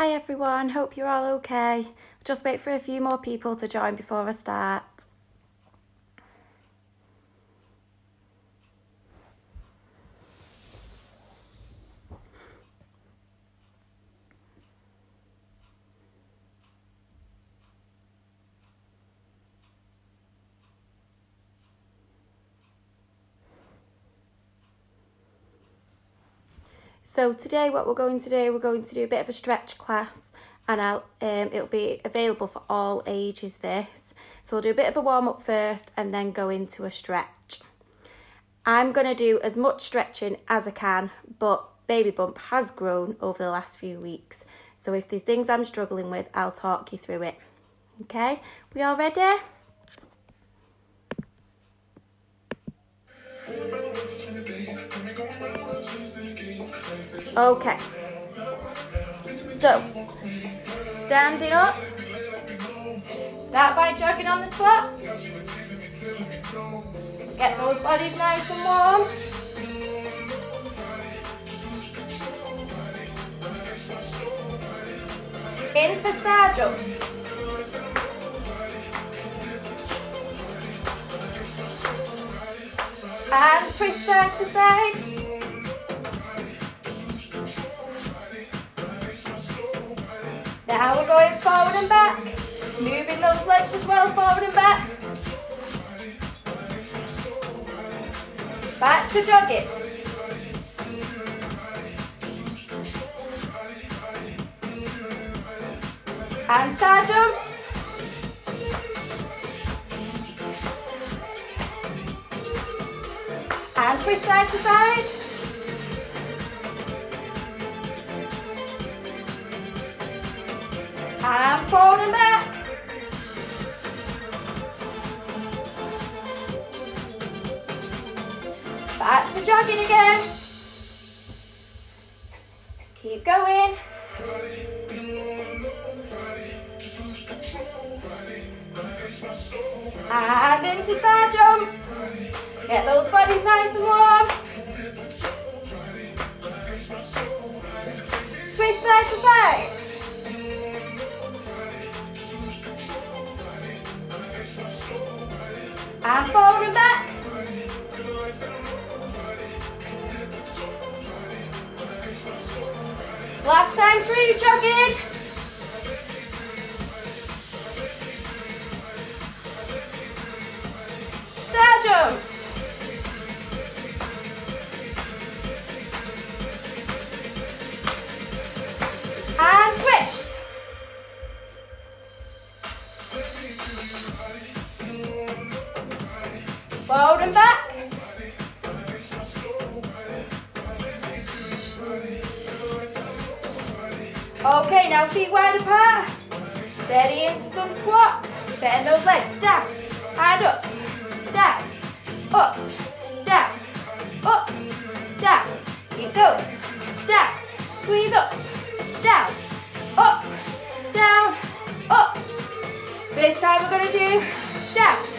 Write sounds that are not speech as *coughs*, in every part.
Hi everyone, hope you're all okay. Just wait for a few more people to join before I start. So today what we're going to do, we're going to do a bit of a stretch class and I'll, um, it'll be available for all ages this. So I'll do a bit of a warm up first and then go into a stretch. I'm going to do as much stretching as I can, but Baby Bump has grown over the last few weeks. So if there's things I'm struggling with, I'll talk you through it. Okay, we all ready? Okay. So, standing up. Start by jogging on the squat. Get those bodies nice and warm. Into star jumps. And twist side to side. Now we're going forward and back. Moving those legs as well, forward and back. Back to jogging. And star jumps. And twist side to side. I'm back. Back to jogging again. Keep going. And into star jumps. Get those bodies nice and warm. Twist side to side. Last time through, jogging. Star jumps. And twist. Forward and back. Feet wide apart. Ready into some squats. Bend those legs down and up, down, up, down, up, down. Keep going. Down. Squeeze up, down, up, down, up. This time we're gonna do down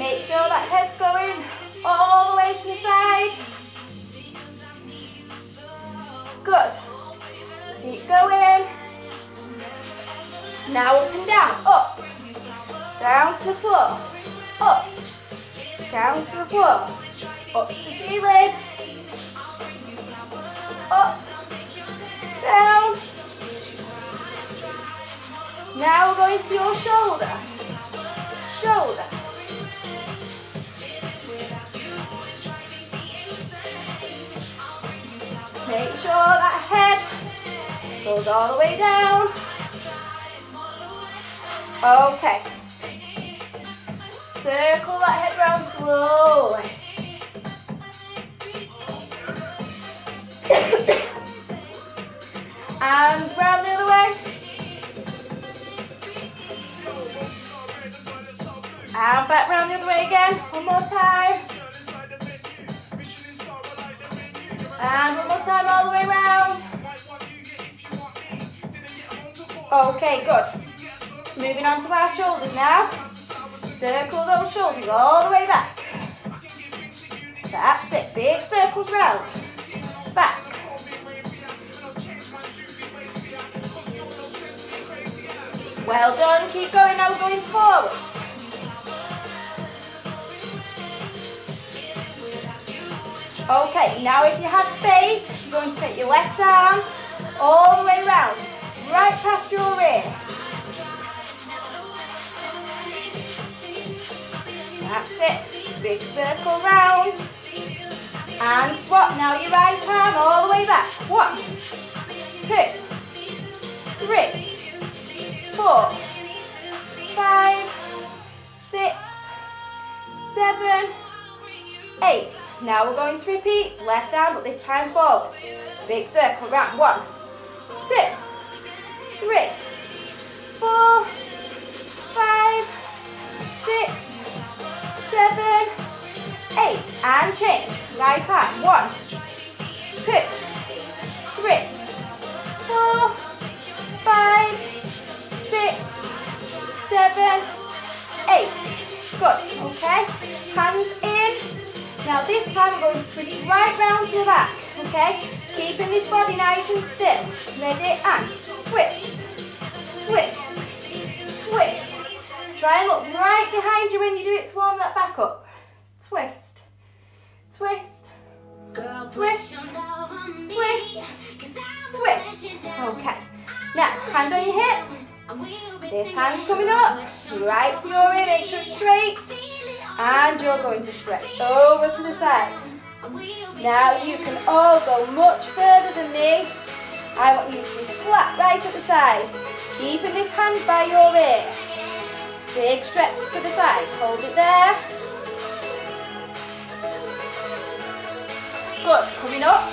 Make sure that head's going all the way to the side. Good. Keep going. Now up and down, up, down to the floor, up, down to the floor, up to the ceiling, up, down. Now we're going to your shoulder, shoulder. Sure that head goes all the way down. Okay. Circle that head round slowly. *coughs* and round the other way. And back round the other way again. One more time. And one more time all the way round. Okay, good. Moving on to our shoulders now. Circle those shoulders all the way back. That's it. Big circles round. Back. Well done. Keep going now. We're going forward. Okay, now if you have space, you're going to take your left arm all the way round, right past your ear. That's it. Big circle round. And swap now your right arm all the way back. One, two, three, four, five, six, seven, eight. Now we're going to repeat left arm, but this time forward. Big circle round. One, two, three, four, five, six, seven, eight. And change. Right arm. One, two, three, four, five, six, seven, eight. Good. Okay. Hands in. Now this time we're going to twist right round to the back, okay? Keeping this body nice and still. Ready? And twist, twist, twist. Try and look right behind you when you do it to warm that back up. Twist, twist, twist, twist, twist. Okay. Now, hand on your hip. This hand's coming up. Right to your ear, make sure it's straight. And you're going to stretch over to the side. Now you can all go much further than me. I want you to be flat right at the side. Keeping this hand by your ear. Big stretch to the side. Hold it there. Good. Coming up.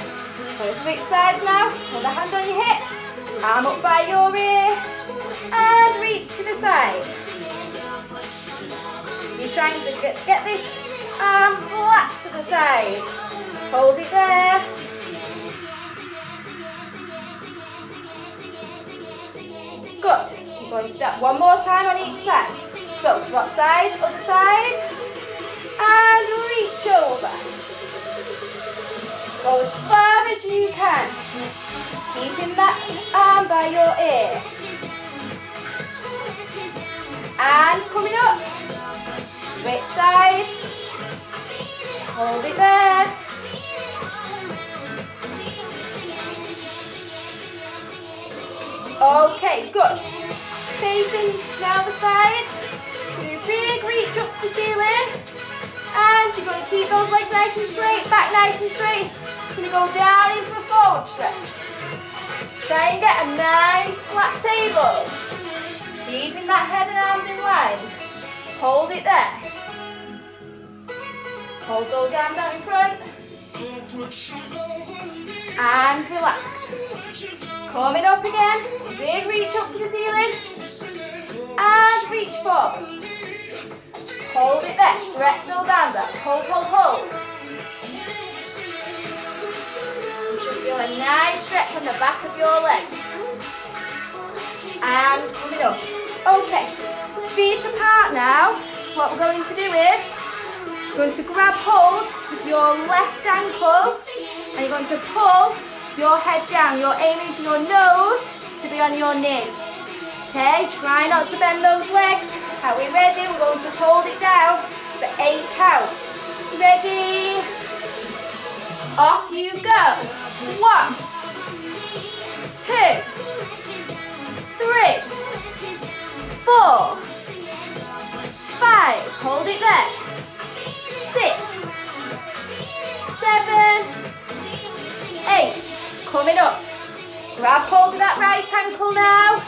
To switch sides now. Another hand on your hip. Arm up by your ear. And reach to the side. Trying to get, get this arm flat to the side. Hold it there. Good. You're going to that one more time on each side. So swap sides, other side. And reach over. Go as far as you can. Keeping that arm by your ear. And coming up. Switch sides. Hold it there. Okay, good. Facing now the sides. Do big reach up to the ceiling. And you're going to keep those legs nice and straight, back nice and straight. You're going to go down into a forward stretch. Try and get a nice flat table. Keeping that head and arms in line. Hold it there. Hold those arms out in front. And relax. Coming up again. Big reach up to the ceiling. And reach forward. Hold it there. Stretch those arms out. Hold, hold, hold. You should feel a nice stretch on the back of your legs. And coming up. Okay. Feet apart now. What we're going to do is you're going to grab hold with your left ankle and you're going to pull your head down. You're aiming for your nose to be on your knee. Okay, try not to bend those legs. Are we ready? We're going to hold it down for eight counts. Ready? Off you go. One, two, three, four, five. Hold it there. Six, seven, eight, coming up. Grab hold of that right ankle now.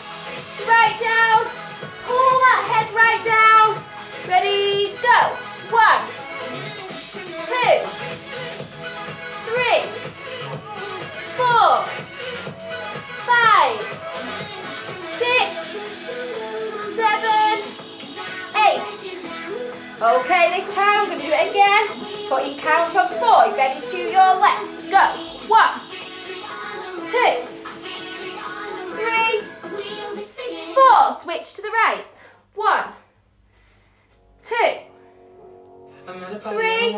Right down. Pull that head right down. Ready, go. One, two, three, four, five, six, seven. Okay, this time we're going to do it again. But you count on four. You Ready to your left. Go. One, two, three, four. Switch to the right. One, two, three,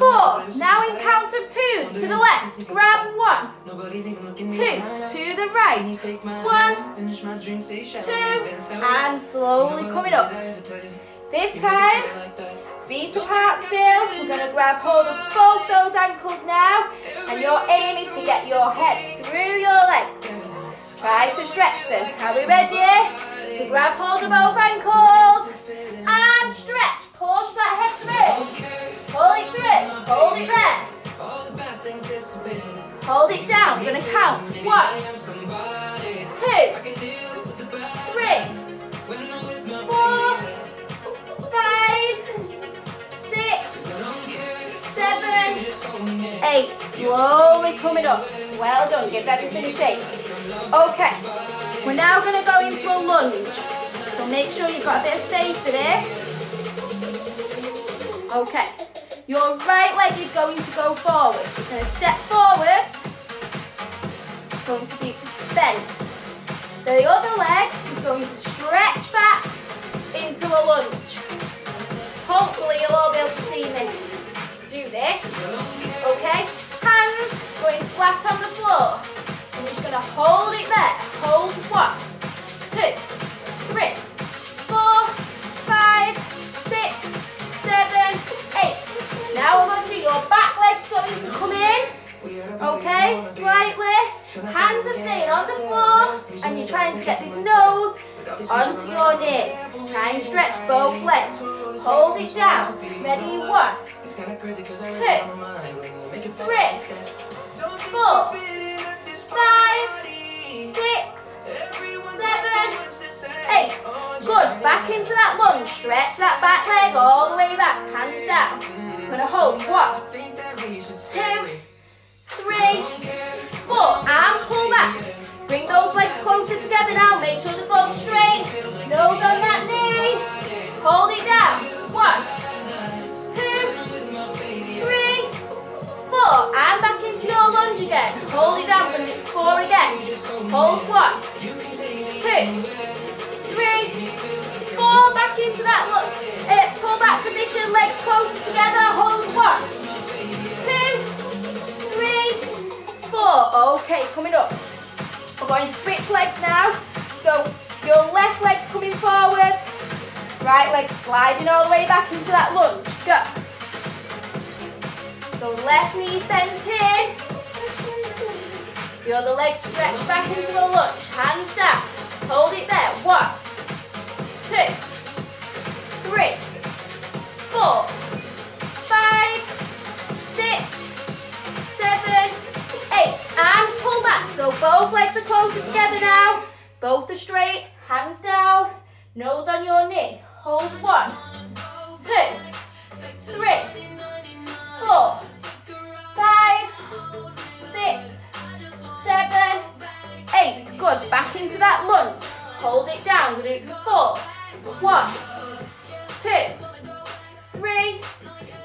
four. Now in count of twos to the left. Grab one, two, to the right. One, two, and slowly coming up. This time, feet apart still. We're going to grab hold of both those ankles now. And your aim is to get your head through your legs. Try to stretch them. Are we ready? So grab hold of both ankles. And stretch. Push that head through. Pull it through. Hold it there. Hold it down. We're going to count. One, two, three, five, six, seven, eight. Slowly coming up. Well done. Give everything a shake. Okay. We're now going to go into a lunge. So make sure you've got a bit of space for this. Okay. Your right leg is going to go forward. So you're going to step forward. It's going to be bent. The other leg is going to stretch back into a lunge. Hopefully you'll all be able to see me do this. Okay? Hands going flat on the floor. Legs now. So your left leg's coming forward. Right leg sliding all the way back into that lunge. Go. So left knee bent in. The other leg stretched back into the lunge. Hands down. Hold it there. One, two, So both legs are closer together now. Both are straight. Hands down. Nose on your knee. Hold one, two, three, four, five, six, seven, eight. Good. Back into that lunge. Hold it down. We're to do four. One, two, three,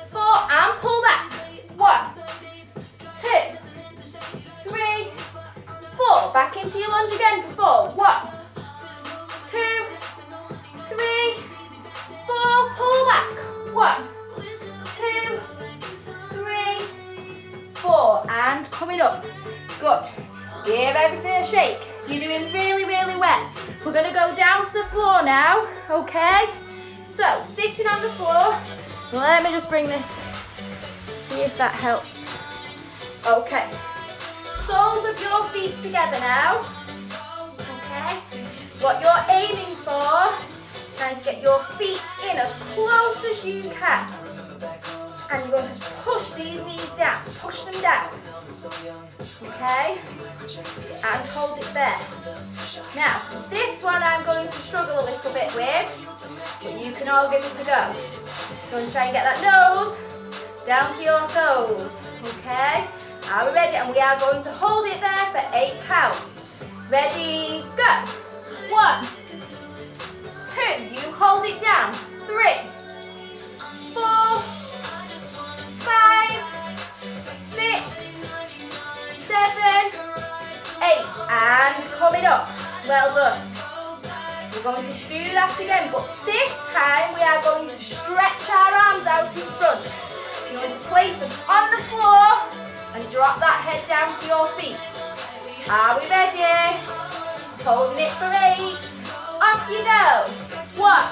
four, and pull back. One, four. Back into your lunge again for four. One, two, three, four. Pull back. One, two, three, four. And coming up. Good. Give everything a shake. You're doing really, really well. We're going to go down to the floor now, okay? So, sitting on the floor. Let me just bring this. See if that helps. Okay. Soles of your feet together now. Okay. What you're aiming for, trying to get your feet in as close as you can. And you're going to push these knees down, push them down. Okay? And hold it there. Now, this one I'm going to struggle a little bit with, but you can all give it a go. Going to try and get that nose down to your toes. Okay? Are we ready? And we are going to hold it there for eight counts. Ready, go. One, two, you hold it down. Three, four, five, six, seven, eight, and coming up. Well done. We're going to do that again, but this time we are going to stretch our arms out in front. You're going to place them on the floor and drop that head down to your feet. Are we ready? Holding it for eight. Off you go. One,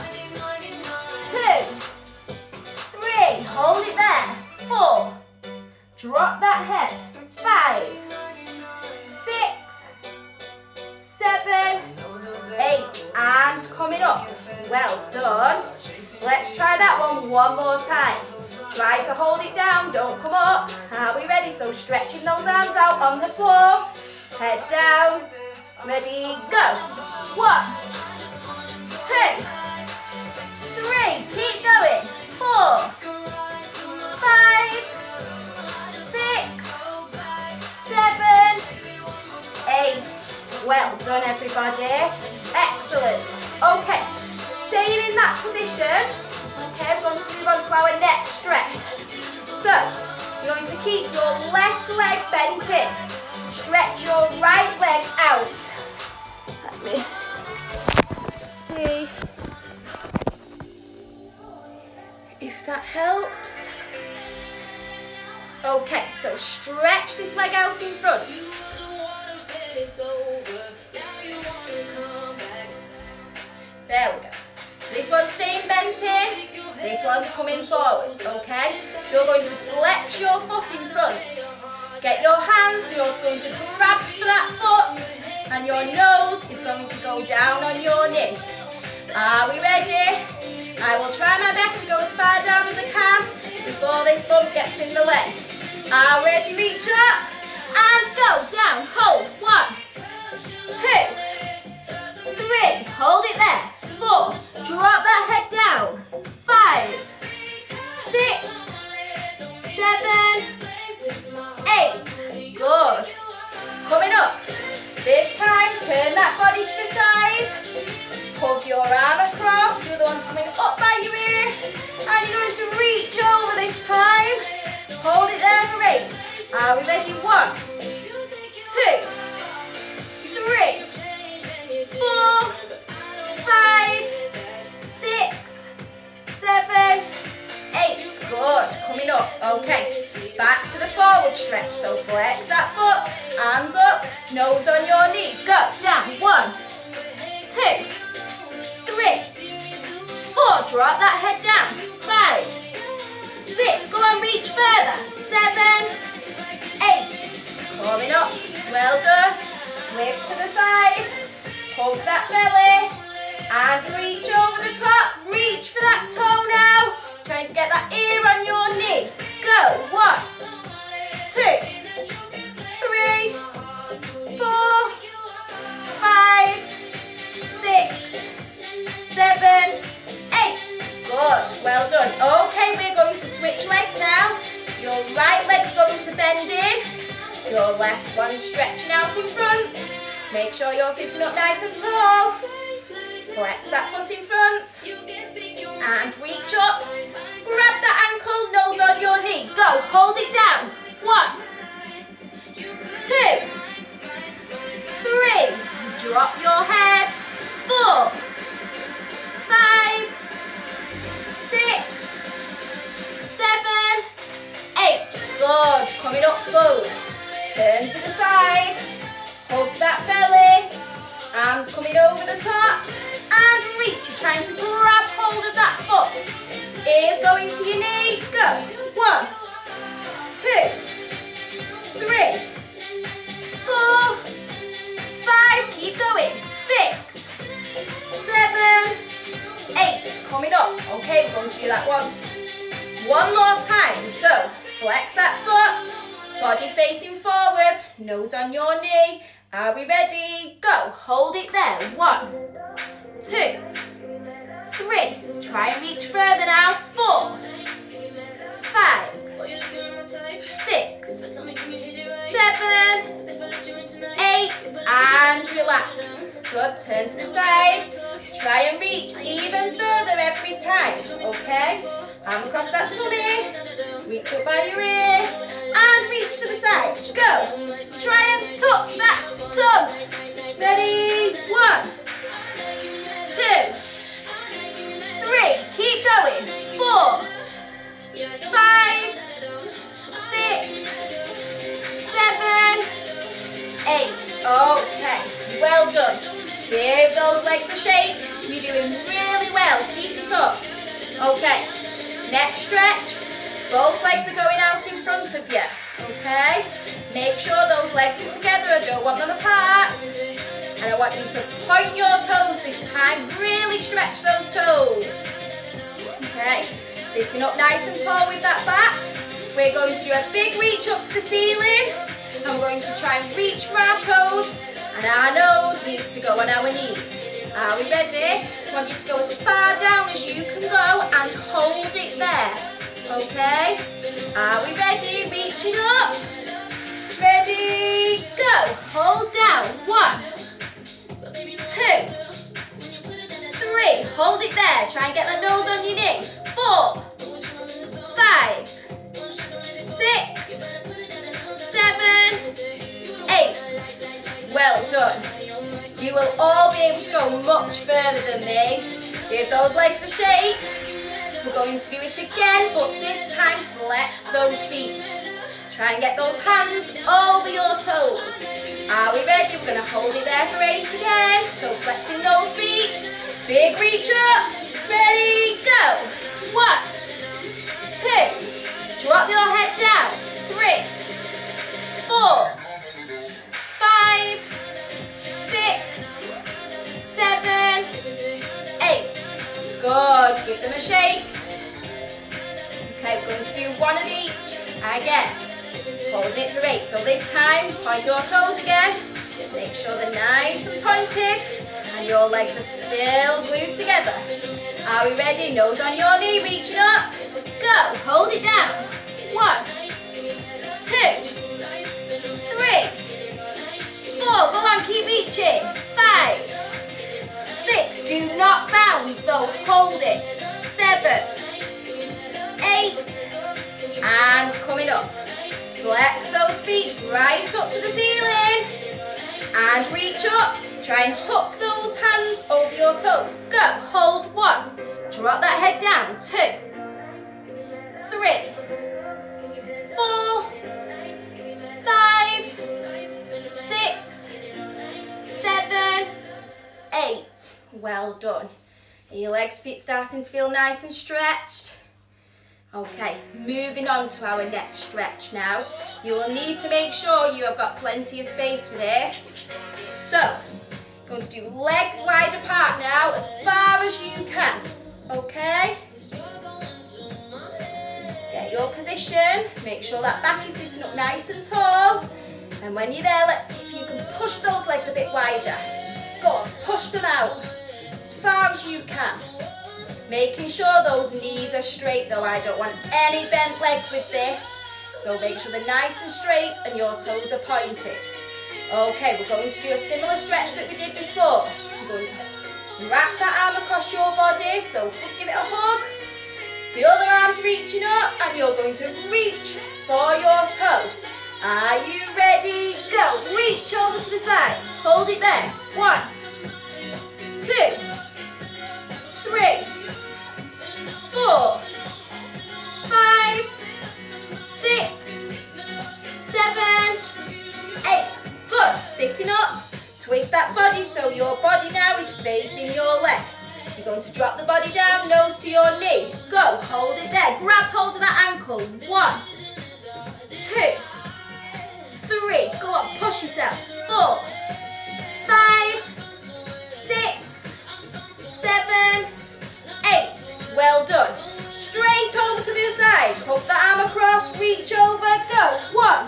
coming forward, okay? You're going to flex your foot in front. Get your hands, you're going to grab for that foot, and your nose is going to go down on your knee. Are we ready? I will try my best to go as far down as I can before this bump gets in the way. Are we ready? Reach up and go down. Hold. One, two, three. Hold it there. Four. Drop that head down. Five, six, seven, eight. Good. Coming up. This time, turn that body to the side. Hug your arm across. The other one's coming up by your ear. And you're going to reach over this time. Hold it there for eight. Are we ready? One, two, three, four, five, six, seven, eight. Good. Coming up. Okay. Back to the forward stretch. So flex that foot. Arms up. Nose on your knee. Go. Down. One, two, three, four. Drop that head down. Five, six. Go on. Reach nose on your knee. Are we ready? I don't want them apart. And I want you to point your toes this time. Really stretch those toes. Okay? Sitting up nice and tall with that back. We're going to do a big reach up to the ceiling. We're going to try and reach for our toes. And our nose needs to go on our knees. Are we ready? I want you to go as far down as you can go and hold it there. Okay? Are we ready? Reaching up. Ready? Go. Hold down. One, two, three. Hold it there. Try and get the nose on your knee. Four, five, six, seven, eight. Well done. You will all be able to go much further than me. Give those legs a shake. We're going to do it again, but this time flex those feet. Try and get those hands over your toes. Are we ready? We're going to hold it there for eight again. So flexing those feet. Big reach up. Ready, go. One, two. Drop your head down. Three, four, five, six, seven, eight. Good. Give them a shake. Okay, we're going to do one of each. Again. Holding it for eight. So this time, point your toes again. Make sure they're nice and pointed. And your legs are still glued together. Are we ready? Nose on your knee, reaching up. Go. Hold it down. One, two, three, four. Go on, keep reaching. Five, six. Do not bounce, though. Hold it. Seven, eight, and coming up. Flex those feet right up to the ceiling. And reach up. Try and hook those hands over your toes. Go. Hold one. Drop that head down. Two. Three. Four. Five. Six. Seven. Eight. Well done. Your legs feet starting to feel nice and stretched? Okay, moving on to our next stretch now. You will need to make sure you have got plenty of space for this. So, going to do legs wide apart now, as far as you can. Okay? Get your position. Make sure that back is sitting up nice and tall. And when you're there, let's see if you can push those legs a bit wider. Go on, push them out as far as you can. Making sure those knees are straight though, I don't want any bent legs with this. So make sure they're nice and straight and your toes are pointed. Okay, we're going to do a similar stretch that we did before. We're going to wrap that arm across your body, so give it a hug. The other arm's reaching up and you're going to reach for your toe. Are you ready? Go, reach over to the side. Hold it there. One, two, three, four, five, six, seven, eight. Good. Sitting up. Twist that body so your body now is facing your leg. You're going to drop the body down, nose to your knee. Go. Hold it there. Grab hold of that ankle. One, two, three. Go on. Push yourself. Four, five, six, seven, eight. Well done. Reach over, go. One,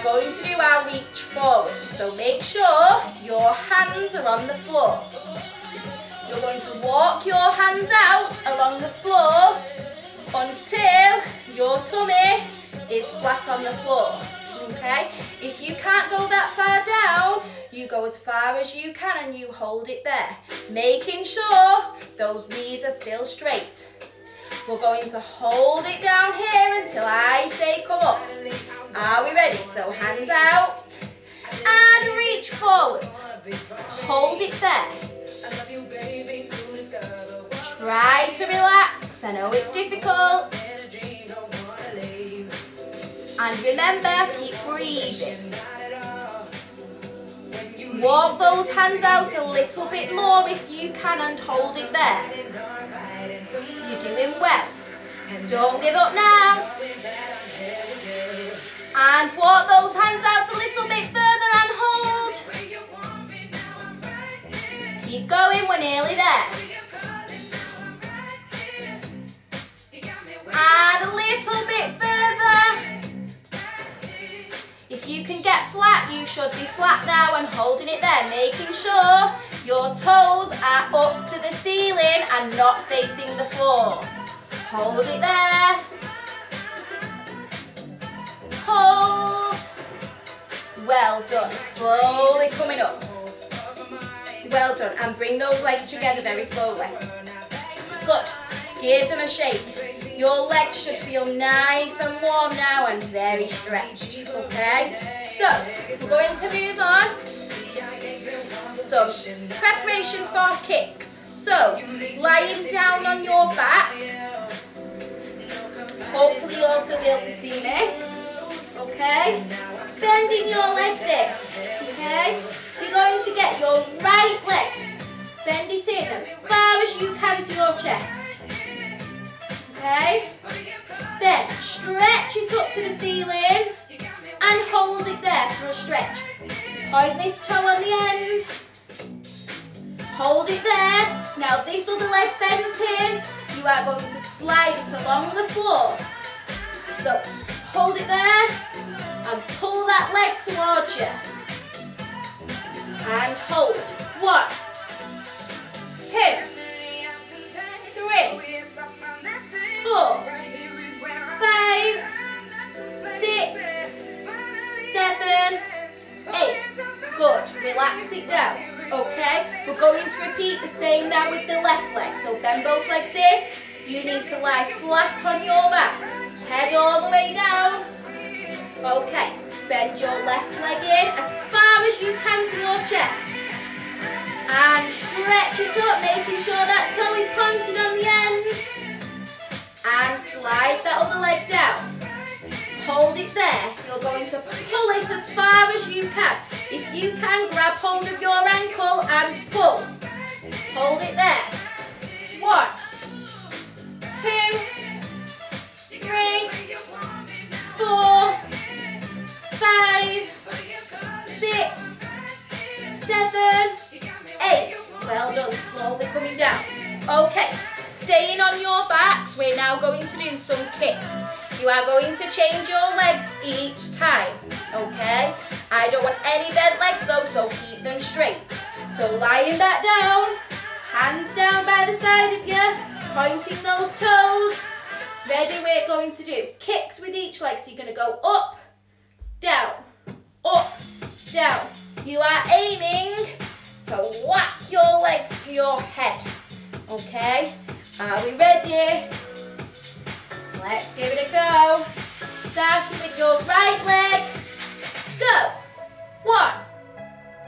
are going to do our reach forward. So make sure your hands are on the floor. You're going to walk your hands out along the floor until your tummy is flat on the floor. Okay? If you can't go that far down, you go as far as you can and you hold it there. Making sure those knees are still straight. We're going to hold it down here until I say come up. Are we ready? So hands out and reach forward. Hold it there. Try to relax. I know it's difficult. And remember, keep breathing. Walk those hands out a little bit more if you can and hold it there. You're doing well. Don't give up now. And walk those hands out a little bit further and hold. Keep going, we're nearly there. And a little bit further. If you can get flat, you should be flat now and holding it there, making sure your toes are up to the ceiling and not facing the floor. Hold it there. Hold. Well done. Slowly coming up. Well done. And bring those legs together very slowly. Good. Give them a shake. Your legs should feel nice and warm now and very stretched. Okay? So, we're going to move on some preparation for kicks. So, lying down on your backs. Hopefully you'll still be able to see me. Okay? Bending your legs in. Okay? You're going to get your right leg. Bend it in as far as you can to your chest. Okay? Then stretch it up to the ceiling and hold it there for a stretch. Point this toe on the end. Hold it there. Now this other leg bent in. You are going to slide it along the floor. So hold it there and pull that leg towards you. And hold. One, two, three, four, five, six, seven, eight. Good. Relax it down. Okay? We're going to repeat the same now with the left leg. So bend both legs in. You need to lie flat on your back. Head all the way down. Okay. Bend your left leg in as far as you can to your chest. And stretch it up, making sure that toe is pointed on the end and slide that other leg down. Hold it there. You're going to pull it as far as you can. If you can, grab hold of your ankle and pull. Hold it there. One, two, three, four, five, six, seven, eight. Well done. Slowly coming down. Okay. Staying on your backs, we're now going to do some kicks. You are going to change your legs each time, okay? I don't want any bent legs though, so keep them straight. So lying back down, hands down by the side of you, pointing those toes. Ready, we're going to do kicks with each leg. So you're going to go up, down, up, down, you are aiming to whack your legs to your head. Okay, are we ready? Let's give it a go. Starting with your right leg. Go. One,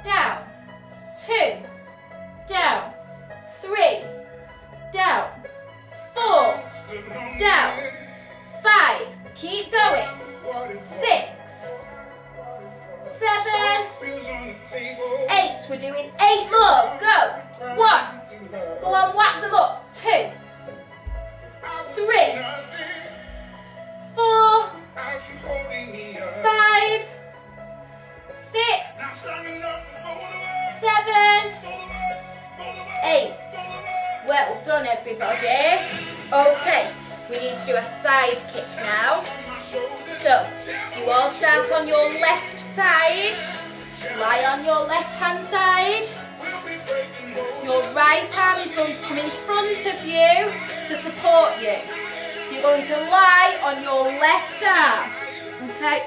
down, two, down, three, down, four, down, five, keep going, six, seven, eight, we're doing eight more, go, one, go on, whack them up, two, three, four, five, six, seven, eight. Well done, everybody. Okay, we need to do a side kick now. So, you all start on your left side. Lie on your left hand side. Your right arm is going to come in front of you to support you. You're going to lie on your left arm. Okay?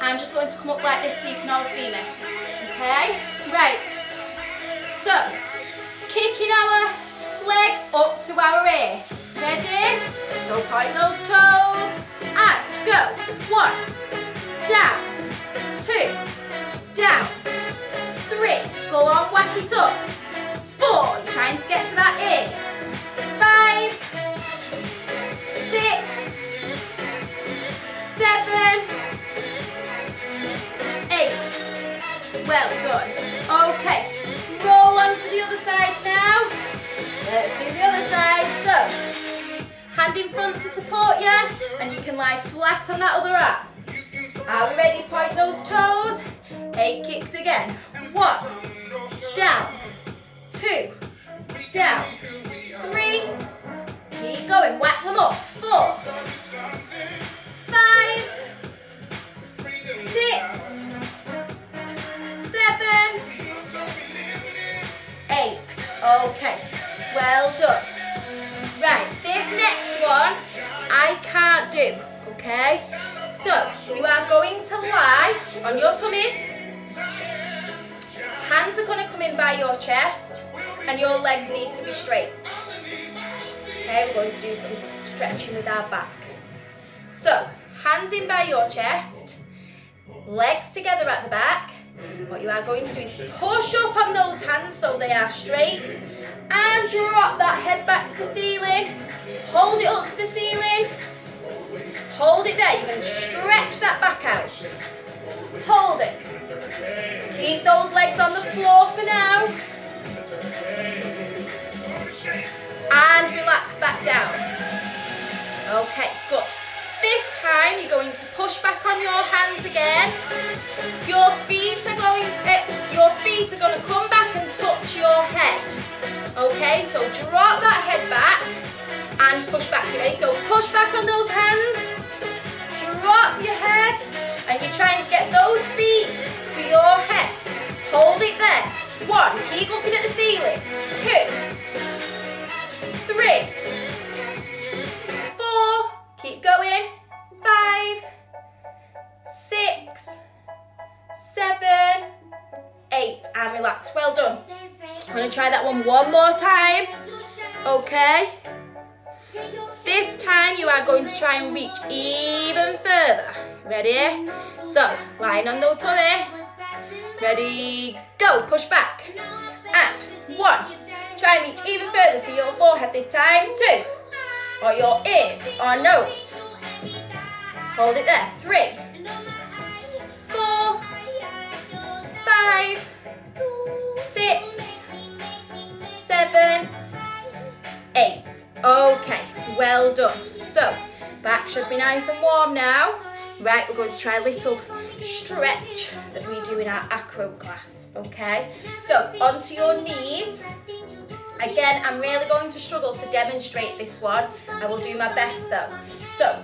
I'm just going to come up like this so you can all see me. Okay? Right. So, kicking our leg up to our ear. Ready? So point those toes and go. One, down, two, down, three. Go on, whack it up. Four, you're trying to get to that ear. Five, seven, eight. Well done. Okay, roll on to the other side now. Let's do the other side. So, hand in front to support you, and you can lie flat on that other arm. Are we ready? Point those toes. Eight kicks again. One, down, two, down, three. Keep going. Whack them up. Stretching with our back. So, hands in by your chest, legs together at the back. What you are going to do is push up on those hands so they are straight and drop that head back to the ceiling. Hold it up to the ceiling. Hold it there. You're going to stretch that back out. Hold it. Keep those legs on the floor for now. And relax back down. Okay, good. This time you're going to push back on your hands again. Your feet are going uh, your feet are going to come back and touch your head. Okay, so drop that head back and push back. You ready? So push back on those hands. Drop your head and you're trying to get those feet to your head. Hold it there. One, keep looking at the ceiling. Two, reach even further. Ready? So, lying on the tummy. Ready, go. Push back. And one. Try and reach even further for your forehead this time. Two. Or your ears or nose. Hold it there. Three. Four. Five. Six. Seven. Eight. Okay, well done. So, back should be nice and warm now. Right, we're going to try a little stretch that we do in our acro class, okay? So, onto your knees. Again, I'm really going to struggle to demonstrate this one. I will do my best though. So,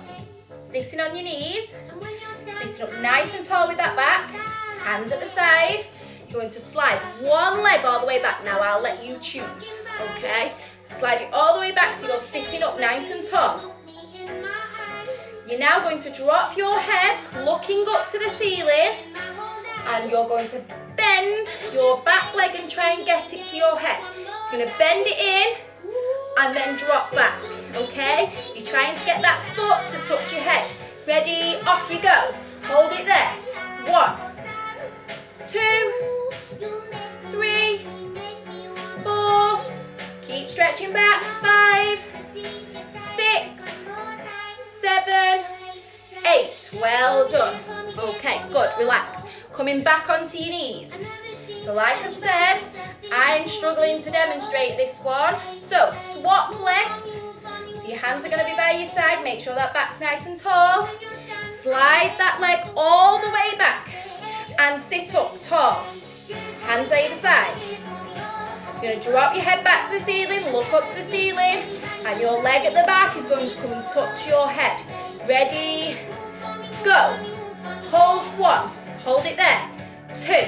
sitting on your knees, sitting up nice and tall with that back, hands at the side. You're going to slide one leg all the way back. Now I'll let you choose, okay? So slide it all the way back so you're sitting up nice and tall. You're now going to drop your head, looking up to the ceiling. and you're going to bend your back leg and try and get it to your head. You're going to bend it in and then drop back, okay? You're trying to get that foot to touch your head. Ready, off you go. Hold it there. One, two, three, four, keep stretching back, five, seven, eight. Well done. Okay, good, relax. Coming back onto your knees. So like I said, I'm struggling to demonstrate this one. So swap legs. So your hands are going to be by your side. Make sure that back's nice and tall. Slide that leg all the way back and sit up tall. Hands either side. You're going to drop your head back to the ceiling, look up to the ceiling, and your leg at the back is going to come and touch your head. Ready, go. Hold one, hold it there. Two,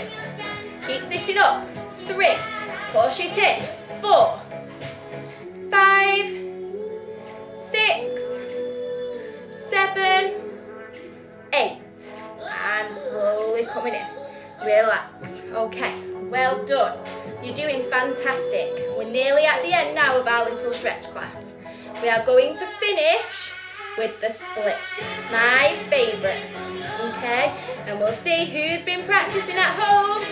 keep sitting up. Three, push it in. Four, five, six, seven, eight. And slowly coming in. Relax. Okay, well done. You're doing fantastic. We're nearly at the end now of our little stretch class. We are going to finish with the splits, my favourite, okay? And we'll see who's been practicing at home.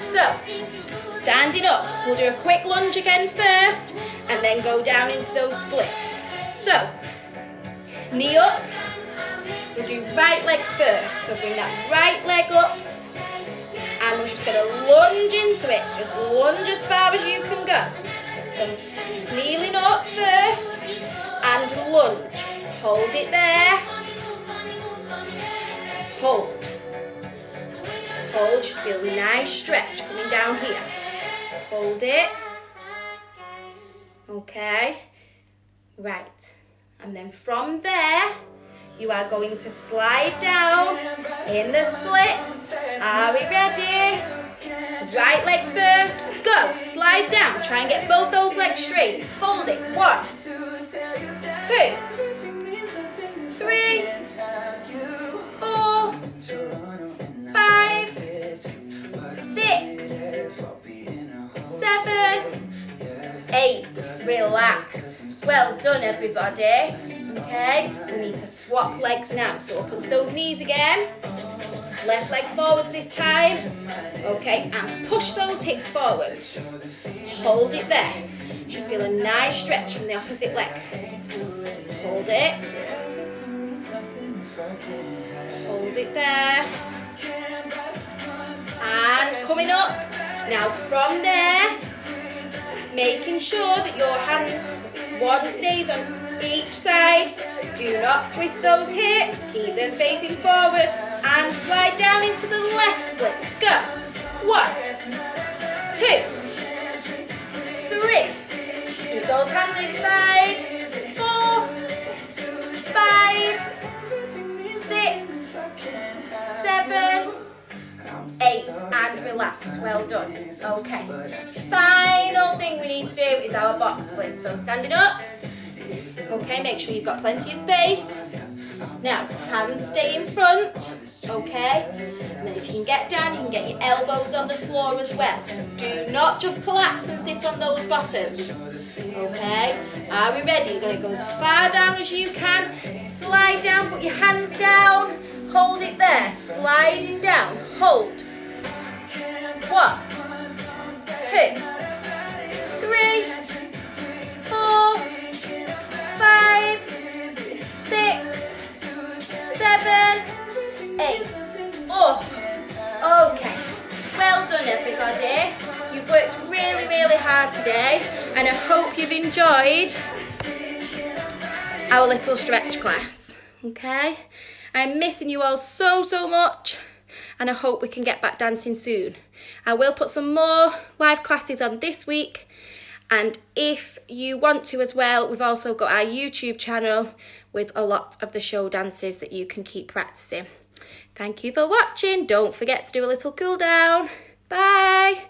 So, standing up, we'll do a quick lunge again first, and then go down into those splits. So, knee up, we'll do right leg first. So bring that right leg up, and we're just gonna lunge into it. Just lunge as far as you can go. So kneeling up first, and lunge. Hold it there. Hold. Hold, should feel a nice stretch coming down here. Hold it. Okay. Right. And then from there, you are going to slide down in the split. Are we ready? Right leg first. Go. Slide down. Try and get both those legs straight. Hold it. One, two, three, four, five, six, seven, eight. Relax. Well done, everybody. Okay, we need to swap legs now. So up onto those knees again. Left leg forwards this time. Okay, and push those hips forwards. Hold it there. You should feel a nice stretch from the opposite leg. Hold it. Hold it there. And coming up. Now from there, making sure that your hands, one stays on each side. Do not twist those hips. Keep them facing forwards and slide down into the left split. Go. One, two, three. Keep those hands inside. Four, five, six, seven, eight, and relax. Well done. Okay. Final thing we need to do is our box split. So standing up. Okay, make sure you've got plenty of space. Now, hands stay in front, okay? And then if you can get down, you can get your elbows on the floor as well. Do not just collapse and sit on those bottoms, okay? Are we ready? You're gonna go as far down as you can. Slide down, put your hands down. Hold it there, sliding down. Hold. One, two, three, four, five, six, seven, eight. Oh, okay. Well done, everybody. You've worked really, really hard today, and I hope you've enjoyed our little stretch class. Okay? I'm missing you all so, so much, and I hope we can get back dancing soon. I will put some more live classes on this week and if you want to as well, we've also got our YouTube channel with a lot of the show dances that you can keep practicing. Thank you for watching. Don't forget to do a little cool down. Bye.